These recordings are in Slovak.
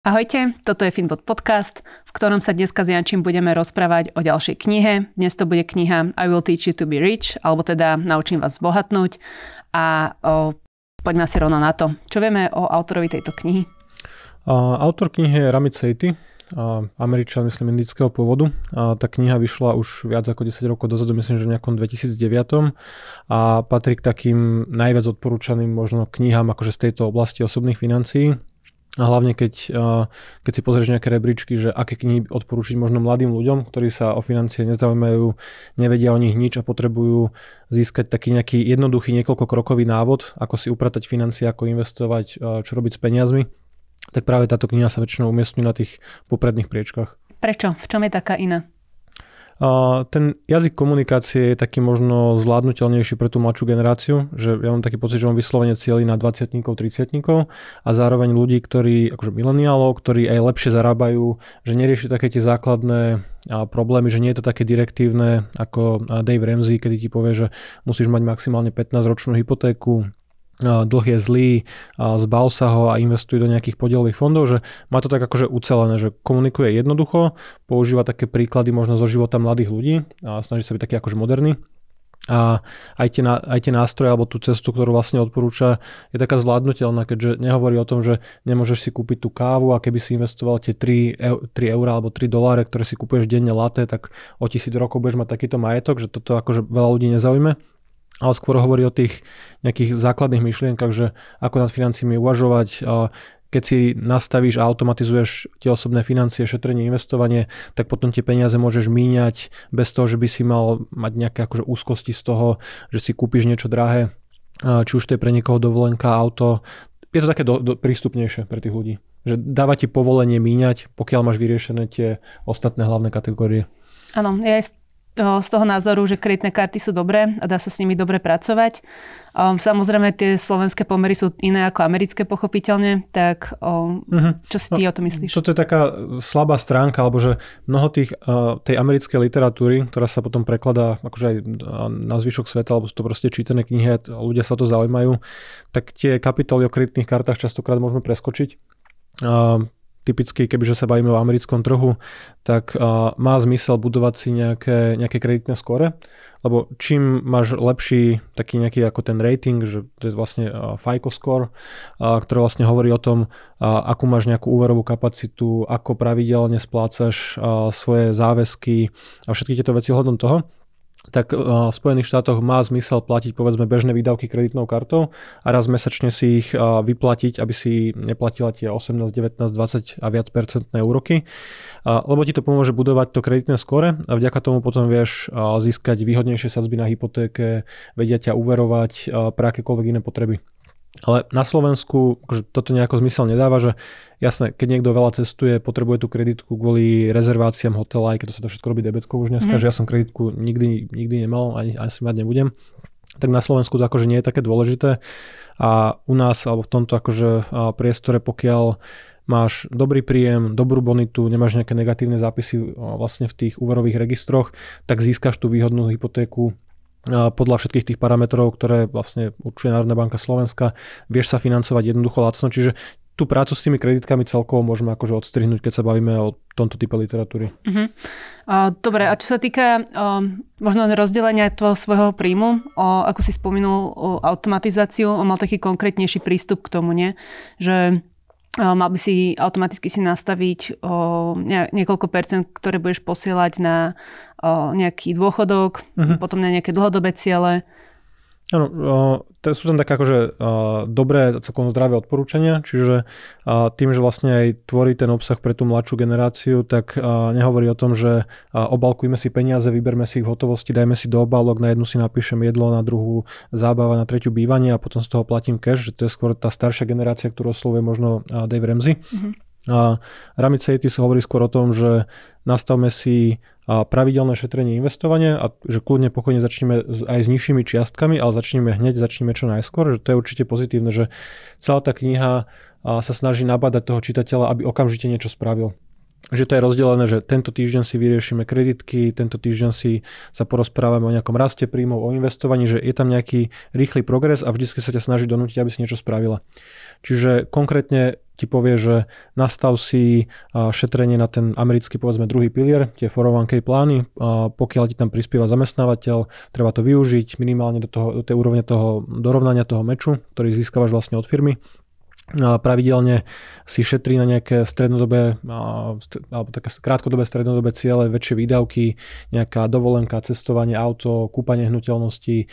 Ahojte, toto je Finbot podcast, v ktorom sa dneska s Jančím budeme rozprávať o ďalšej knihe. Dnes to bude kniha I will teach you to be rich, alebo teda Naučím vás zbohatnúť. A o, poďme asi rovno na to. Čo vieme o autorovi tejto knihy? A, autor knihy je Ramit Sethi, američan, myslím, indického pôvodu. A tá kniha vyšla už viac ako 10 rokov dozadu, myslím, že v nejakom 2009 a patrí k takým najviac odporúčaným možno knihám akože z tejto oblasti osobných financií. A hlavne keď, keď si pozrieš nejaké rebríčky, že aké knihy odporúčiť možno mladým ľuďom, ktorí sa o financie nezaujímajú, nevedia o nich nič a potrebujú získať taký nejaký jednoduchý niekoľko krokový návod, ako si upratať financie, ako investovať, čo robiť s peniazmi, tak práve táto kniha sa väčšinou umiestňuje na tých popredných priečkách. Prečo? V čom je taká iná? A ten jazyk komunikácie je taký možno zvládnutelnejší pre tú mladšiu generáciu, že ja mám taký pocit, že on vyslovene cieľi na 20 30 a zároveň ľudí, ktorí, akože mileniálov, ktorí aj lepšie zarábajú, že nerieši také tie základné problémy, že nie je to také direktívne ako Dave Ramsey, kedy ti povie, že musíš mať maximálne 15 ročnú hypotéku, dlh je zlý, zbav sa ho a investuje do nejakých podielových fondov, že má to tak akože ucelené, že komunikuje jednoducho, používa také príklady možno zo života mladých ľudí a snaží sa byť taký akože moderný. A aj tie, aj tie nástroje alebo tú cestu, ktorú vlastne odporúča, je taká zvládnutelná, keďže nehovorí o tom, že nemôžeš si kúpiť tú kávu a keby si investoval tie 3, 3 eur alebo 3 doláre, ktoré si kúpuješ denne latte, tak o tisíc rokov budeš mať takýto majetok, že toto akože veľa ľudí nezaujme ale skôr hovorí o tých nejakých základných myšlienkach, že ako nad financiami uvažovať, keď si nastavíš a automatizuješ tie osobné financie, šetrenie, investovanie, tak potom tie peniaze môžeš míňať bez toho, že by si mal mať nejaké akože úzkosti z toho, že si kúpiš niečo drahé, či už to je pre niekoho dovolenka, auto. Je to také do, do, prístupnejšie pre tých ľudí. Že dáva ti povolenie míňať, pokiaľ máš vyriešené tie ostatné hlavné kategórie. Áno, ja z toho názoru, že kreditné karty sú dobré a dá sa s nimi dobre pracovať. Samozrejme, tie slovenské pomery sú iné ako americké, pochopiteľne, tak uh-huh. čo si ty no, o to myslíš? Toto je taká slabá stránka, alebo že mnoho tých, tej americkej literatúry, ktorá sa potom prekladá akože aj na zvyšok sveta, alebo sú to proste čítané knihy, ľudia sa to zaujímajú, tak tie kapitoly o kreditných kartách častokrát môžeme preskočiť typicky, kebyže sa bavíme o americkom trhu, tak uh, má zmysel budovať si nejaké, nejaké kreditné skore, lebo čím máš lepší taký nejaký ako ten rating, že to je vlastne FICO score, ktoré vlastne hovorí o tom, akú máš nejakú úverovú kapacitu, ako pravidelne splácaš svoje záväzky a všetky tieto veci hľadom toho, tak v Spojených štátoch má zmysel platiť povedzme bežné výdavky kreditnou kartou a raz mesačne si ich vyplatiť, aby si neplatila tie 18, 19, 20 a viac percentné úroky, lebo ti to pomôže budovať to kreditné skore a vďaka tomu potom vieš získať výhodnejšie sadzby na hypotéke, vedia ťa uverovať pre akékoľvek iné potreby. Ale na Slovensku akože toto nejako zmysel nedáva, že jasné, keď niekto veľa cestuje, potrebuje tú kreditku kvôli rezerváciám hotela, aj keď to sa to všetko robí debetkou už dneska, mm. že ja som kreditku nikdy, nikdy nemal, ani asi mať nebudem, tak na Slovensku to akože nie je také dôležité a u nás alebo v tomto akože priestore, pokiaľ máš dobrý príjem, dobrú bonitu, nemáš nejaké negatívne zápisy vlastne v tých úverových registroch, tak získaš tú výhodnú hypotéku podľa všetkých tých parametrov, ktoré vlastne určuje Národná banka Slovenska, vieš sa financovať jednoducho lacno, čiže tú prácu s tými kreditkami celkovo môžeme akože odstrihnúť, keď sa bavíme o tomto type literatúry. Uh-huh. Uh, dobre, a čo sa týka uh, možno rozdelenia toho svojho príjmu, uh, ako si spomenul uh, automatizáciu, on mal taký konkrétnejší prístup k tomu, nie? Že mal by si automaticky si nastaviť o, niekoľko percent, ktoré budeš posielať na o, nejaký dôchodok, uh-huh. potom na nejaké dlhodobé ciele Áno, to sú tam také akože dobré, celkom zdravé odporúčania, čiže tým, že vlastne aj tvorí ten obsah pre tú mladšiu generáciu, tak nehovorí o tom, že obalkujme si peniaze, vyberme si ich v hotovosti, dajme si do obálok, na jednu si napíšem jedlo, na druhú zábava, na tretiu bývanie a potom z toho platím cash, že to je skôr tá staršia generácia, ktorú oslovuje možno Dave Ramsey. Mm-hmm. A Ramit Sejtis hovorí skôr o tom, že nastavme si pravidelné šetrenie investovania a že kľudne pokojne začneme aj s nižšími čiastkami, ale začneme hneď, začneme čo najskôr, že to je určite pozitívne, že celá tá kniha sa snaží nabádať toho čitateľa, aby okamžite niečo spravil. Že to je rozdelené, že tento týždeň si vyriešime kreditky, tento týždeň si sa porozprávame o nejakom raste príjmov, o investovaní, že je tam nejaký rýchly progres a vždy sa ťa snaží donútiť, aby si niečo spravila. Čiže konkrétne ti povie, že nastav si šetrenie na ten americký povedzme druhý pilier, tie 401k plány, pokiaľ ti tam prispieva zamestnávateľ, treba to využiť minimálne do, toho, do tej úrovne toho dorovnania toho meču, ktorý získavaš vlastne od firmy pravidelne si šetrí na nejaké strednodobé alebo také krátkodobé strednodobé ciele, väčšie výdavky, nejaká dovolenka, cestovanie, auto, kúpanie hnutelností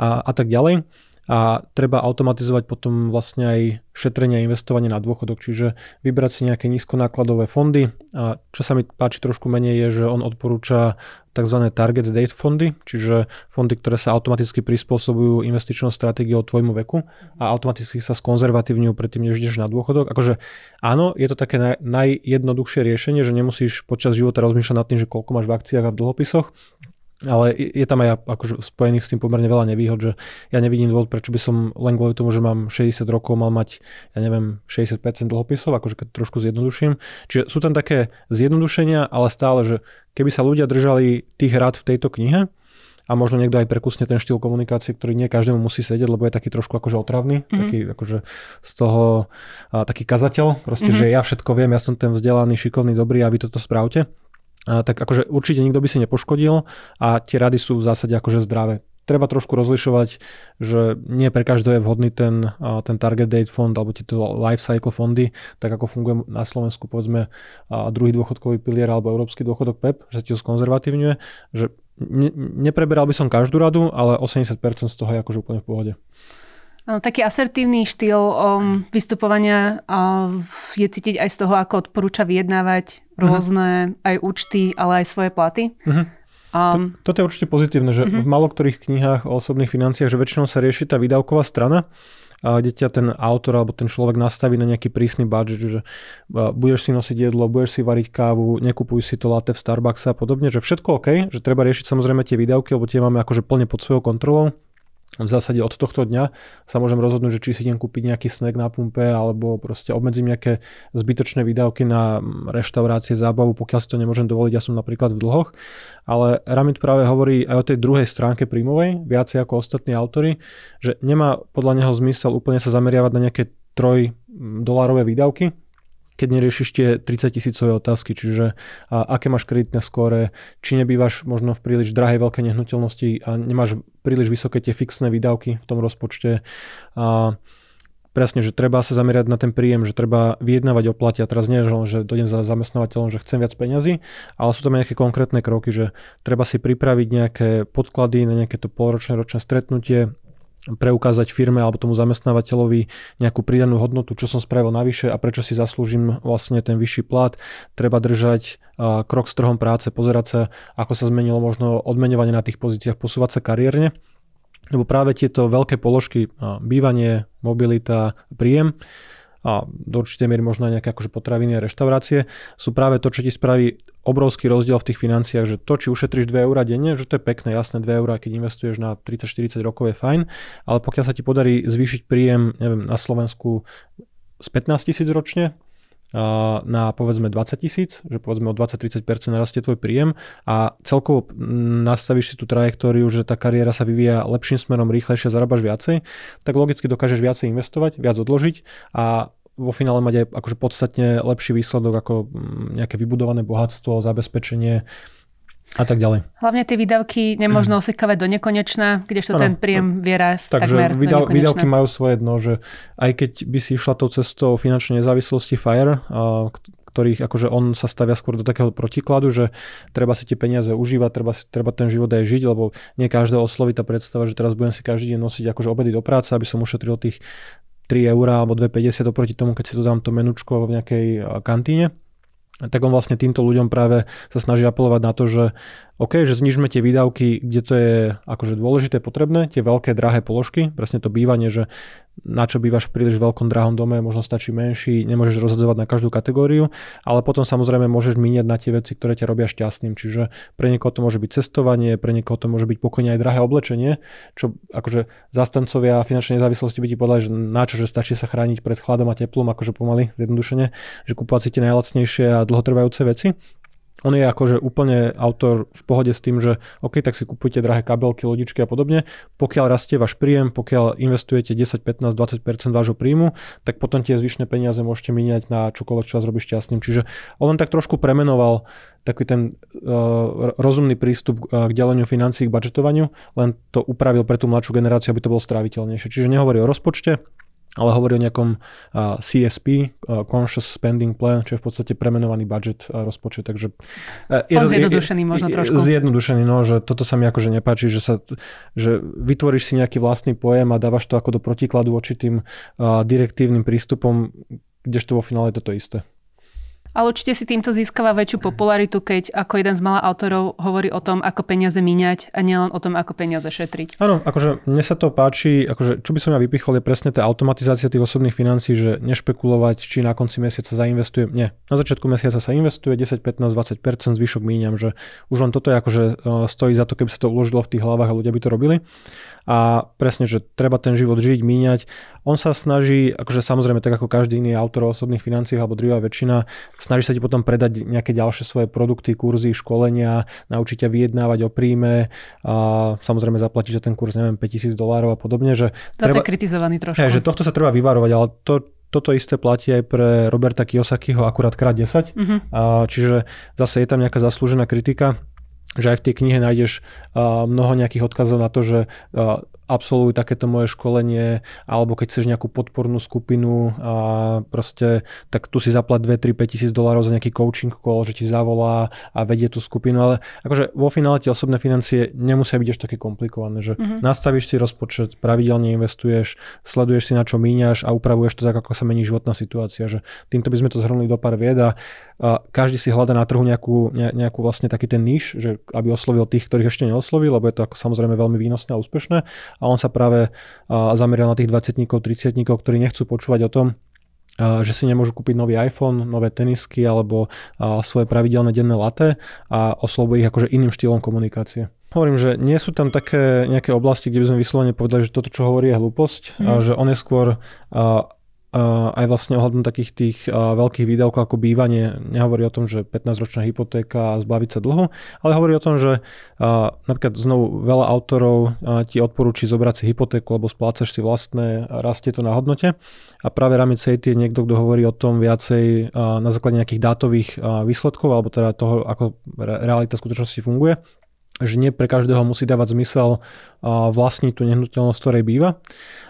a, a tak ďalej a treba automatizovať potom vlastne aj šetrenie a investovanie na dôchodok, čiže vybrať si nejaké nízkonákladové fondy a čo sa mi páči trošku menej je, že on odporúča tzv. target date fondy, čiže fondy, ktoré sa automaticky prispôsobujú investičnou stratégiou tvojmu veku a automaticky sa skonzervatívňujú predtým, než ideš na dôchodok. Akože áno, je to také naj, najjednoduchšie riešenie, že nemusíš počas života rozmýšľať nad tým, že koľko máš v akciách a v dlhopisoch, ale je tam aj akože spojených s tým pomerne veľa nevýhod, že ja nevidím dôvod, prečo by som len kvôli tomu, že mám 60 rokov, mal mať, ja neviem, 60% dlhopisov, akože keď trošku zjednoduším. Čiže sú tam také zjednodušenia, ale stále, že keby sa ľudia držali tých rád v tejto knihe, a možno niekto aj prekusne ten štýl komunikácie, ktorý nie každému musí sedieť, lebo je taký trošku akože otravný, mm-hmm. taký akože z toho, a, taký kazateľ, proste, mm-hmm. že ja všetko viem, ja som ten vzdelaný, šikovný, dobrý a vy toto spravte tak akože určite nikto by si nepoškodil a tie rady sú v zásade akože zdravé. Treba trošku rozlišovať, že nie pre každého je vhodný ten, ten target date fond alebo tieto life cycle fondy, tak ako funguje na Slovensku povedzme druhý dôchodkový pilier alebo európsky dôchodok PEP, že sa ti skonzervatívňuje, že ne, nepreberal by som každú radu, ale 80% z toho je akože úplne v pohode. Taký asertívny štýl um, vystupovania uh, je cítiť aj z toho, ako odporúča vyjednávať mhm. rôzne uh-huh. aj účty, ale aj svoje platy. Uh-huh. Um, to, toto je určite pozitívne, že uh-huh. v maloktorých knihách o osobných financiách, že väčšinou sa rieši tá výdavková strana, a kde ťa ten autor alebo ten človek nastaví na nejaký prísny budget, že budeš si nosiť jedlo, budeš si variť kávu, nekupuj si to latte v Starbucks a podobne, že všetko OK, že treba riešiť samozrejme tie výdavky, lebo tie máme akože plne pod svojou kontrolou v zásade od tohto dňa sa môžem rozhodnúť, že či si idem kúpiť nejaký snack na pumpe alebo proste obmedzím nejaké zbytočné výdavky na reštaurácie, zábavu, pokiaľ si to nemôžem dovoliť, ja som napríklad v dlhoch. Ale Ramit práve hovorí aj o tej druhej stránke príjmovej, viacej ako ostatní autory, že nemá podľa neho zmysel úplne sa zameriavať na nejaké troj dolárové výdavky, keď neriešiš tie 30 tisícové otázky, čiže a, aké máš kreditné skóre, či nebývaš možno v príliš drahej veľkej nehnuteľnosti a nemáš príliš vysoké tie fixné výdavky v tom rozpočte. A, presne, že treba sa zamerať na ten príjem, že treba vyjednávať o plate a teraz nie, že dojdem za zamestnávateľom, že chcem viac peňazí, ale sú tam nejaké konkrétne kroky, že treba si pripraviť nejaké podklady na nejaké to polročné ročné stretnutie, preukázať firme alebo tomu zamestnávateľovi nejakú pridanú hodnotu, čo som spravil navyše a prečo si zaslúžim vlastne ten vyšší plat. Treba držať krok s trhom práce, pozerať sa, ako sa zmenilo možno odmeňovanie na tých pozíciách, posúvať sa kariérne. Lebo práve tieto veľké položky, bývanie, mobilita, príjem, a do určitej miery možno aj nejaké akože potraviny a reštaurácie, sú práve to, čo ti spraví obrovský rozdiel v tých financiách, že to, či ušetríš 2 eurá denne, že to je pekné, jasné 2 eurá, keď investuješ na 30-40 rokov je fajn, ale pokiaľ sa ti podarí zvýšiť príjem, neviem, na Slovensku z 15 tisíc ročne, na povedzme 20 tisíc, že povedzme o 20-30% narastie tvoj príjem a celkovo nastavíš si tú trajektóriu, že tá kariéra sa vyvíja lepším smerom, rýchlejšie, zarábaš viacej, tak logicky dokážeš viacej investovať, viac odložiť a vo finále mať aj akože podstatne lepší výsledok ako nejaké vybudované bohatstvo, zabezpečenie, a tak ďalej. Hlavne tie výdavky nemôžno mm. osekávať do nekonečna, kdežto ano. ten príjem vie rásť Takže takmer výdav, výdavky majú svoje dno, že aj keď by si išla tou cestou finančnej nezávislosti FIRE, a, ktorých akože on sa stavia skôr do takého protikladu, že treba si tie peniaze užívať, treba, si, treba ten život aj žiť, lebo nie každého osloví tá predstava, že teraz budem si každý deň nosiť akože obedy do práce, aby som ušetril tých 3 eurá alebo 2,50 oproti tomu, keď si to dám to menučko v nejakej kantíne tak on vlastne týmto ľuďom práve sa snaží apelovať na to, že OK, že znižme tie výdavky, kde to je akože dôležité, potrebné, tie veľké drahé položky, presne to bývanie, že na čo bývaš v príliš veľkom drahom dome, možno stačí menší, nemôžeš rozhadzovať na každú kategóriu, ale potom samozrejme môžeš míňať na tie veci, ktoré ťa robia šťastným. Čiže pre niekoho to môže byť cestovanie, pre niekoho to môže byť pokojne aj drahé oblečenie, čo akože zastancovia finančnej nezávislosti by ti povedali, že na čo, že stačí sa chrániť pred chladom a teplom, akože pomaly, zjednodušene, že kúpovať si tie najlacnejšie a dlhotrvajúce veci on je akože úplne autor v pohode s tým, že OK, tak si kupujte drahé kabelky, lodičky a podobne. Pokiaľ rastie váš príjem, pokiaľ investujete 10, 15, 20% vášho príjmu, tak potom tie zvyšné peniaze môžete míňať na čokoľvek, čo vás robí šťastným. Čiže on tak trošku premenoval taký ten uh, rozumný prístup uh, k deleniu financií, k budžetovaniu, len to upravil pre tú mladšiu generáciu, aby to bolo stráviteľnejšie. Čiže nehovorí o rozpočte, ale hovorí o nejakom CSP, Conscious Spending Plan, čo je v podstate premenovaný budget rozpočet. Takže, uh, je, On zjednodušený možno trošku. Zjednodušený, no, že toto sa mi akože nepáči, že, sa, že vytvoríš si nejaký vlastný pojem a dávaš to ako do protikladu voči tým direktívnym prístupom, kdežto vo finále je toto isté. Ale určite si týmto získava väčšiu popularitu, keď ako jeden z malých autorov hovorí o tom, ako peniaze míňať a nielen o tom, ako peniaze šetriť. Áno, akože mne sa to páči, akože čo by som ja vypichol je presne tá automatizácia tých osobných financí, že nešpekulovať, či na konci mesiaca zainvestujem. Nie, na začiatku mesiaca sa investuje 10, 15, 20%, zvyšok míňam, že už len toto je akože e, stojí za to, keby sa to uložilo v tých hlavách a ľudia by to robili a presne, že treba ten život žiť, míňať. On sa snaží, akože samozrejme tak ako každý iný autor o osobných financiách alebo drvá väčšina, snaží sa ti potom predať nejaké ďalšie svoje produkty, kurzy, školenia, naučiť ťa vyjednávať o príjme a samozrejme zaplatiť za ten kurz, neviem, 5000 dolárov a podobne. Že treba, je kritizovaný trošku. Je, že tohto sa treba vyvarovať, ale to, toto isté platí aj pre Roberta Kiyosakiho akurát krát 10. Uh-huh. Mhm. A, čiže zase je tam nejaká zaslúžená kritika že aj v tej knihe nájdeš mnoho nejakých odkazov na to, že absolvuj takéto moje školenie, alebo keď chceš nejakú podpornú skupinu a proste, tak tu si zaplat 2, 3, 5 tisíc dolárov za nejaký coaching call, že ti zavolá a vedie tú skupinu, ale akože vo finále tie osobné financie nemusia byť až také komplikované, že mm-hmm. nastavíš si rozpočet, pravidelne investuješ, sleduješ si na čo míňaš a upravuješ to tak, ako sa mení životná situácia, že týmto by sme to zhrnuli do pár vied a, a každý si hľada na trhu nejakú, ne, nejakú vlastne taký ten níž, že aby oslovil tých, ktorých ešte neoslovil, lebo je to ako samozrejme veľmi výnosné a úspešné a on sa práve zameral na tých 20 30 ktorí nechcú počúvať o tom, že si nemôžu kúpiť nový iPhone, nové tenisky alebo svoje pravidelné denné latte a oslovuje ich akože iným štýlom komunikácie. Hovorím, že nie sú tam také nejaké oblasti, kde by sme vyslovene povedali, že toto, čo hovorí, je hlúposť, mm. že on je skôr aj vlastne ohľadom takých tých veľkých výdavkov ako bývanie nehovorí o tom, že 15-ročná hypotéka a zbaviť sa dlho, ale hovorí o tom, že napríklad znovu veľa autorov ti odporúči zobrať si hypotéku, lebo splácaš si vlastné, rastie to na hodnote a práve Ramit Seyti je niekto, kto hovorí o tom viacej na základe nejakých dátových výsledkov alebo teda toho, ako realita skutočnosti funguje že nie pre každého musí dávať zmysel vlastniť tú nehnuteľnosť, ktorej býva.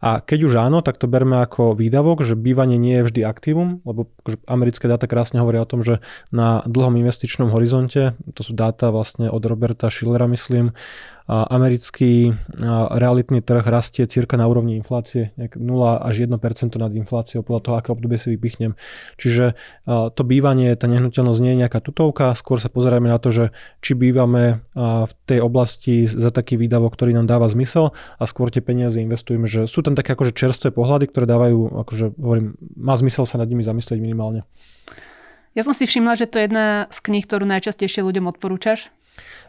A keď už áno, tak to berme ako výdavok, že bývanie nie je vždy aktívum, lebo americké dáta krásne hovoria o tom, že na dlhom investičnom horizonte, to sú dáta vlastne od Roberta Schillera, myslím, americký realitný trh rastie cirka na úrovni inflácie, 0 až 1% nad infláciou podľa toho, aké obdobie si vypichnem. Čiže to bývanie, tá nehnuteľnosť nie je nejaká tutovka, skôr sa pozerajme na to, že či bývame v tej oblasti za taký výdavok, ktorý nám dáva zmysel a skôr tie peniaze investujeme, že sú tam také akože čerstvé pohľady, ktoré dávajú, akože hovorím, má zmysel sa nad nimi zamyslieť minimálne. Ja som si všimla, že to je jedna z kníh, ktorú najčastejšie ľuďom odporúčaš.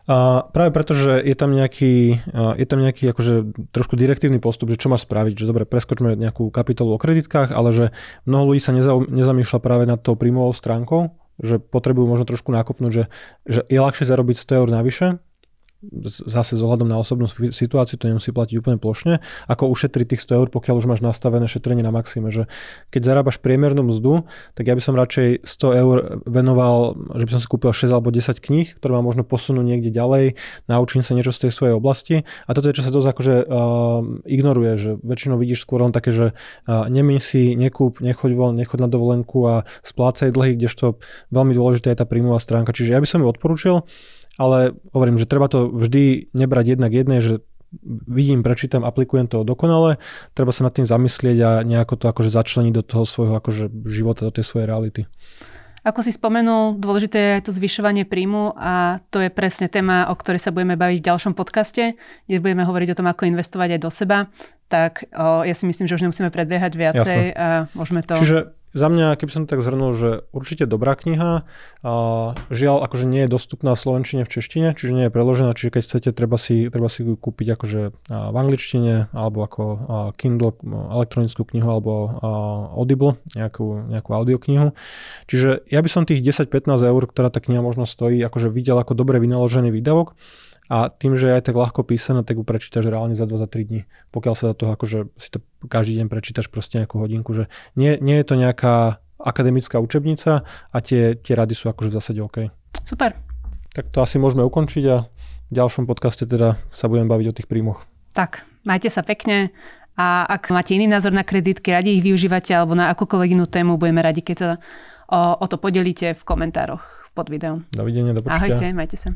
A práve preto, že je tam nejaký, je tam nejaký akože trošku direktívny postup, že čo máš spraviť, že dobre, preskočme nejakú kapitolu o kreditkách, ale že mnoho ľudí sa nezamýšľa práve nad tou príjmovou stránkou, že potrebujú možno trošku nakopnúť, že, že je ľahšie zarobiť 100 eur navyše, zase s na osobnú situáciu to nemusí platiť úplne plošne, ako ušetriť tých 100 eur, pokiaľ už máš nastavené šetrenie na maxime, že keď zarábaš priemernú mzdu, tak ja by som radšej 100 eur venoval, že by som si kúpil 6 alebo 10 kníh, ktoré ma možno posunú niekde ďalej, naučím sa niečo z tej svojej oblasti a toto je čo sa dosť akože uh, ignoruje, že väčšinou vidíš skôr len také, že uh, nemiň si, nekúp, nechoď von, nechoď na dovolenku a splácaj dlhy, kdežto veľmi dôležitá je tá príjmová stránka. Čiže ja by som ju odporúčil ale hovorím, že treba to vždy nebrať jednak jednej, že vidím, prečítam, aplikujem to dokonale, treba sa nad tým zamyslieť a nejako to akože začleniť do toho svojho akože života, do tej svojej reality. Ako si spomenul, dôležité je to zvyšovanie príjmu a to je presne téma, o ktorej sa budeme baviť v ďalšom podcaste, kde budeme hovoriť o tom, ako investovať aj do seba. Tak o, ja si myslím, že už nemusíme predbiehať viacej Jasne. a môžeme to... Čiže za mňa, keby som to tak zhrnul, že určite dobrá kniha. Žiaľ, akože nie je dostupná v slovenčine, v češtine, čiže nie je preložená, čiže keď chcete, treba si, treba si kúpiť akože v angličtine, alebo ako Kindle, elektronickú knihu, alebo Audible, nejakú, nejakú audioknihu. Čiže ja by som tých 10-15 eur, ktorá tá kniha možno stojí, akože videl ako dobre vynaložený výdavok a tým, že je aj tak ľahko písané, tak ju prečítaš reálne za 2 za 3 dní. Pokiaľ sa do toho akože si to každý deň prečítaš proste nejakú hodinku, že nie, nie je to nejaká akademická učebnica a tie, tie rady sú akože v zásade OK. Super. Tak to asi môžeme ukončiť a v ďalšom podcaste teda sa budem baviť o tých príjmoch. Tak, majte sa pekne a ak máte iný názor na kreditky, radi ich využívate alebo na akúkoľvek inú tému, budeme radi, keď sa o, o to podelíte v komentároch pod videom. Dovidenia, do počutia. Ahojte, majte sa.